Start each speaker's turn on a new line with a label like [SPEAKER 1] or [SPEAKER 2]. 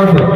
[SPEAKER 1] বন্ধ